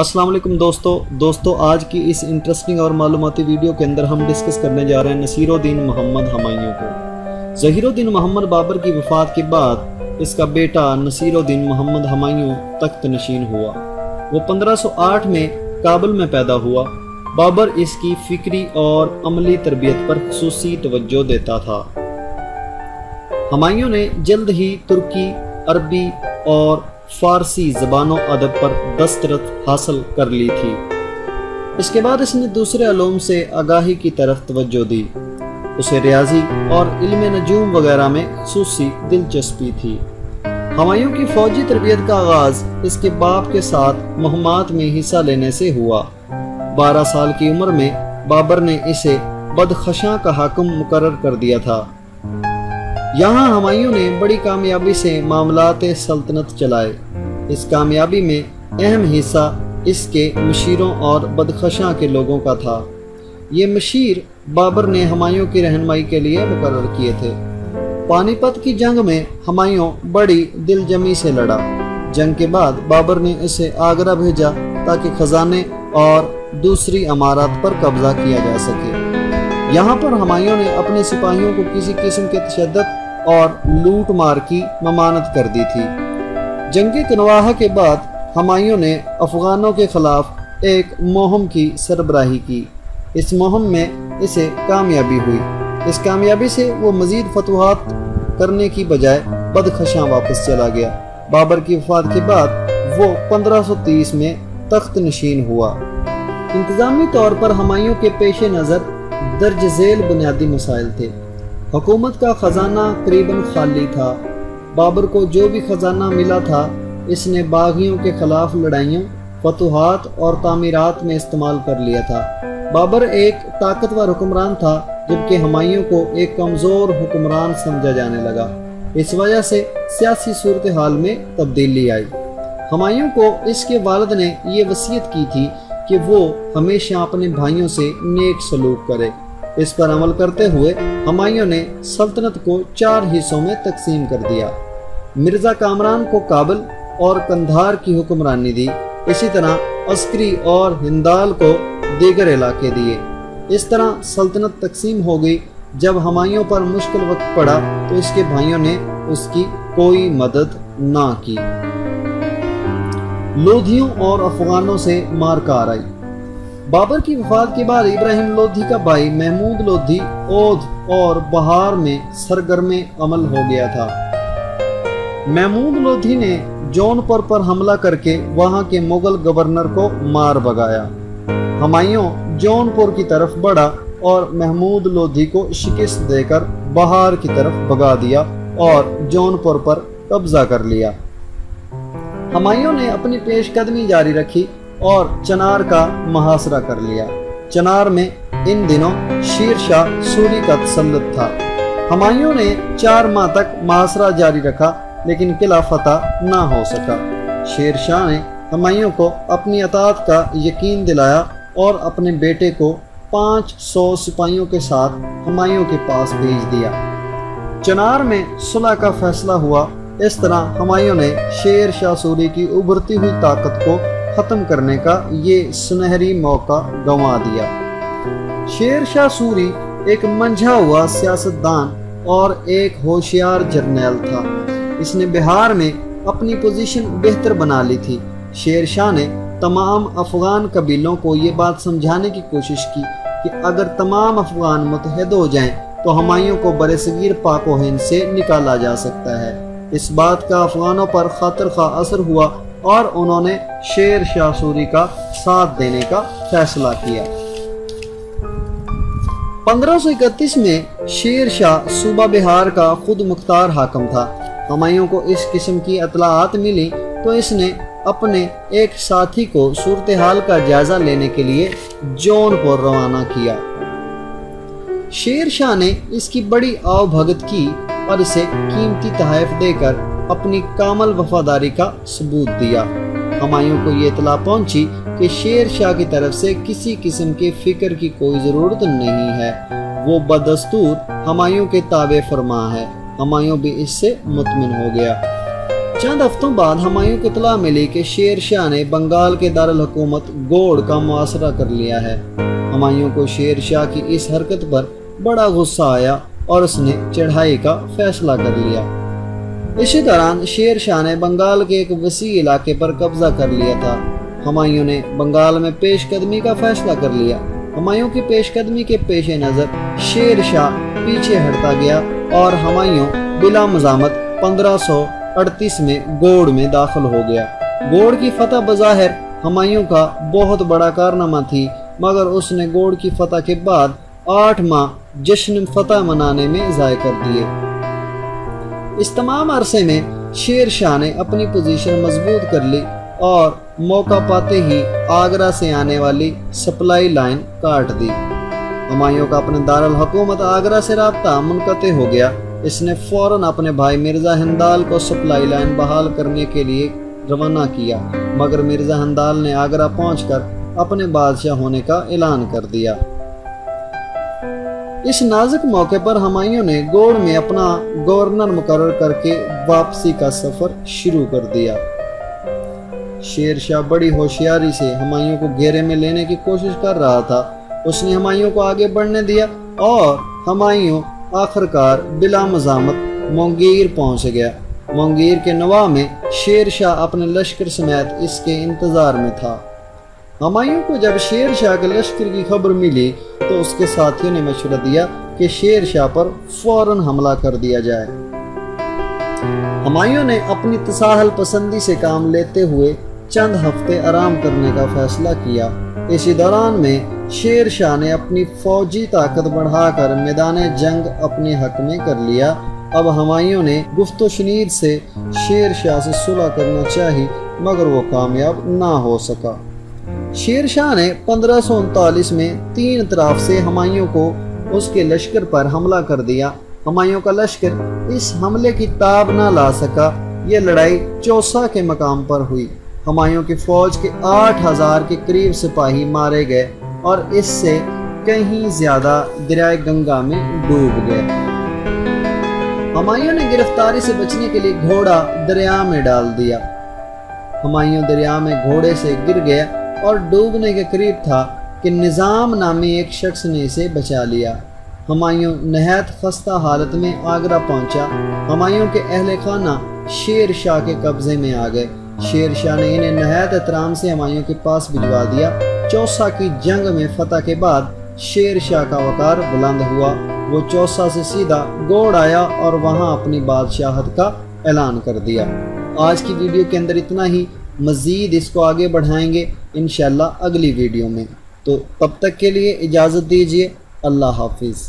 वालेकुम दोस्तों। दोस्तों, आज की इस इंटरेस्टिंग और मालूमती वीडियो के अंदर हम डिस्कस करने जा रहे हैं नसीरुद्दीन मोहम्मद हमायूं को। जहीरुद्दीन मोहम्मद बाबर की वफात के बाद इसका बेटा नसीरुद्दीन मोहम्मद हमायूं तख्त नशीन हुआ। वो 1508 में काबुल में पैदा हुआ। बाबर इसकी फिक्री और अमली तरबियत पर खसूसी तवज्जो देता था। हमायूं ने जल्द ही तुर्की, अरबी और फारसी जबानों अदब पर दस्तरत हासिल कर ली थी। इसके बाद इसने दूसरे अलूम से आगाही की तरफ़ तवज्जो दी। उसे रियाजी और इल्म नजूम वगैरह में खसूसी दिलचस्पी थी। हमायूं की फौजी तरबियत का आगाज़ इसके बाप के साथ मुहम्मद में हिस्सा लेने से हुआ। बारह साल की उम्र में बाबर ने इसे बदखशां का हाकम मुकर कर दिया था। यहाँ हमायूं ने बड़ी कामयाबी से मामलात सल्तनत चलाए। इस कामयाबी में अहम हिस्सा इसके मशीरों और बदखशां के लोगों का था। ये मशीर बाबर ने हमायूं की रहनमाई के लिए मुकर किए थे। पानीपत की जंग में हमायूं बड़ी दिलजमी से लड़ा। जंग के बाद बाबर ने इसे आगरा भेजा ताकि खजाने और दूसरी अमारत पर कब्जा किया जा सके। यहाँ पर हमायूं ने अपने सिपाहियों को किसी किस्म के तशद और लूट मार की ममानत कर दी थी। जंग कनवाहा के बाद हमायूं ने अफगानों के खिलाफ एक मुहिम की सरबराही की। इस मुहिम में इसे कामयाबी हुई। इस कामयाबी से वो मजीद फतवाहत करने की बजाय बदखशां वापस चला गया। बाबर की वफात के बाद वो 1530 में तख्त नशीन हुआ। इंतज़ामी तौर पर हमायूं के पेश नज़र दर्ज झेल बुनियादी मसाइल थे। हुकूमत का ख़जाना करीबन खाली था। बाबर को जो भी ख़जाना मिला था, इसने बागियों के ख़िलाफ़ लड़ाइयों, फतूहत और तमीरत में इस्तेमाल कर लिया था। बाबर एक ताकतवर हुक्मरान था, जबकि हमायूं को एक कमज़ोर हुक्मरान समझा जाने लगा। इस वजह से सियासी सूरत हाल में तब्दीली आई। हमायूं को इसके वालद ने यह वसीयत की थी कि वो हमेशा अपने भाइयों से नेक सलूक करे। इस पर अमल करते हुए हमायूं ने सल्तनत को चार हिस्सों में तकसीम कर दिया। मिर्ज़ा कामरान को काबुल और कंधार की हुक्मरानी दी। इसी तरह अस्करी और हिंदाल को दीगर इलाके दिए। इस तरह सल्तनत तकसीम हो गई। जब हमायूं पर मुश्किल वक्त पड़ा तो इसके भाइयों ने उसकी कोई मदद ना की। लोधियों और अफगानों से मारकार आई बाबर की वफात के बाद इब्राहिम लोधी का भाई महमूद लोधी ओध और बहार में सरगर्म अमल हो गया था। महमूद लोधी ने जौनपुर पर हमला करके वहाँ के मुगल गवर्नर को मार भगाया। हमायूं जौनपुर की तरफ़ बढ़ा और महमूद लोधी को शिकस्त देकर बहार की तरफ़ भगा दिया और जौनपुर पर कब्जा कर लिया। हमायूं ने अपनी पेशकदमी जारी रखी और चनार का महासरा कर लिया। चनार में इन दिनों शेर शाह सूरी का तसलत था। हमायूं ने चार माह तक महासरा जारी रखा, लेकिन किला फतह ना हो सका। शेर शाह ने हमायूं को अपनी अतात का यकीन दिलाया और अपने बेटे को पाँच सौ सिपाहियों के साथ हमायूं के पास भेज दिया। चनार में सुलह का फैसला हुआ इस तरह हमायूं ने शेर शाह सूरी की उभरती हुई ताकत को ख़त्म करने का ये सुनहरी मौका गंवा दिया। शेर शाह सूरी एक मंझा हुआ सियासतदान और एक होशियार जर्नैल था। इसने बिहार में अपनी पोजीशन बेहतर बना ली थी। शेर शाह ने तमाम अफगान कबीलों को ये बात समझाने की कोशिश की कि अगर तमाम अफगान मुतहद हो जाएँ तो हमायों को बरसगीर पाको हिंद से निकाला जा सकता है। इस बात का अफगानों पर खातर खा असर हुआ और उन्होंने शेर शाह सूरी का साथ देने का फैसला किया। 1531 में शेर शाह सूबा बिहार का खुद मुख्तार हाकम था। हमायूं को इस किस्म की अतलात मिली तो इसने अपने एक साथी को सूरत हाल का जायजा लेने के लिए जौनपुर रवाना किया। शेर शाह ने इसकी बड़ी आवभगत की और इसे कीमती तहफ देकर अपनी कामल वफादारी का सबूत दिया। हमायूं को ये इतला पहुँची कि शेर शाह की तरफ़ से किसी किस्म के फ़िक्र की कोई ज़रूरत नहीं है। वो बदस्तूर हमायूं के ताबे फरमा है। हमायूं भी इससे मुतमिन हो गया। चंद हफ्तों बाद हमायूं को इतला मिली कि शेर शाह ने बंगाल के दारकूमत गोड़ का मुआसरा कर लिया है। हमायूं को शेर शाह की इस हरकत पर बड़ा गुस्सा आया और उसने चढ़ाई का फैसला कर लिया। इसी दौरान शेर शाह ने बंगाल के एक वसी इलाके पर कब्जा कर लिया था। हमायूं ने बंगाल में पेशकदमी का फैसला कर लिया। हमायूं की पेशकदमी के पेश नज़र शेर शाह पीछे हटता गया और हमायूं बिला मजामत पंद्रह सौ अड़तीस में गोड़ में दाखिल हो गया। गोड़ की फतह बज़ाहिर हमायूं का बहुत बड़ा कारनामा थी, मगर उसने गोड़ की फतह के बाद आठ माह जश्न फतह मनाने में ज़ाय कर दिए। इस तमाम अरसे में शेर शाह ने अपनी पोजीशन मज़बूत कर ली और मौका पाते ही आगरा से आने वाली सप्लाई लाइन काट दी। हमायूं का अपने दारुल हुकूमत आगरा से रबता मुनक़ हो गया। इसने फ़ौरन अपने भाई मिर्ज़ा हिंदाल को सप्लाई लाइन बहाल करने के लिए रवाना किया, मगर मिर्ज़ा हिंदाल ने आगरा पहुंचकर अपने बादशाह होने का ऐलान कर दिया। इस नाजुक मौके पर हमायूं ने गोड़ में अपना गवर्नर मुकर करके वापसी का सफ़र शुरू कर दिया। शेर शाह बड़ी होशियारी से हमायूं को घेरे में लेने की कोशिश कर रहा था। उसने हमायूं को आगे बढ़ने दिया और हमायूं आखिरकार बिला मजामत मोंगीर पहुँच गया। मोंगीर के नवा में शेर शाह अपने लश्कर समेत इसके इंतज़ार में था। हमायूं को जब शेर शाह के लश्कर की खबर मिली तो उसके साथियों ने मशवरा दिया कि शेर शाह पर फ़ौरन हमला कर दिया जाए। हमायूं ने अपनी तसाहल पसंदी से काम लेते हुए चंद हफ़्ते आराम करने का फैसला किया। इसी दौरान में शेर शाह ने अपनी फौजी ताकत बढ़ाकर मैदान जंग अपने हक में कर लिया। अब हमायूं ने गुफ्त शनीद से शेर शाह से सुलह करना चाही मगर वो कामयाब ना हो सका। शेर शाह ने पंद्रह में तीन तरफ़ से हमायूं को उसके लश्कर पर हमला कर दिया। हमायूं का लश्कर इस हमले की ताब ना ला सका। ये लड़ाई चौसा के मकाम पर हुई। हमायूं की फौज के आठ हज़ार के करीब सिपाही मारे गए और इससे कहीं ज़्यादा दरिया गंगा में डूब गए। हमायूं ने गिरफ्तारी से बचने के लिए घोड़ा दरिया में डाल दिया। हमायूं दरिया में घोड़े से गिर गया और डूबने के करीब था कि निज़ाम नामी एक शख्स ने इसे बचा लिया। हमायूं नहायत खस्ता हालत में आगरा पहुँचा। हमायूं के अहल खाना शेर शाह के कब्जे में आ गए। शेर शाह ने इन्हें नहायत एहतराम से हमायूं के पास भिजवा दिया। चौसा की जंग में फतह के बाद शेर शाह का वकार बुलंद हुआ। वो चौसा से सीधा गोड़ आया और वहाँ अपनी बादशाहत का ऐलान कर दिया। आज की वीडियो के अंदर इतना ही। मज़ीद इसको आगे बढ़ाएँगे इन अगली वीडियो में। तो तब तक के लिए इजाज़त दीजिए। अल्लाह हाफिज़।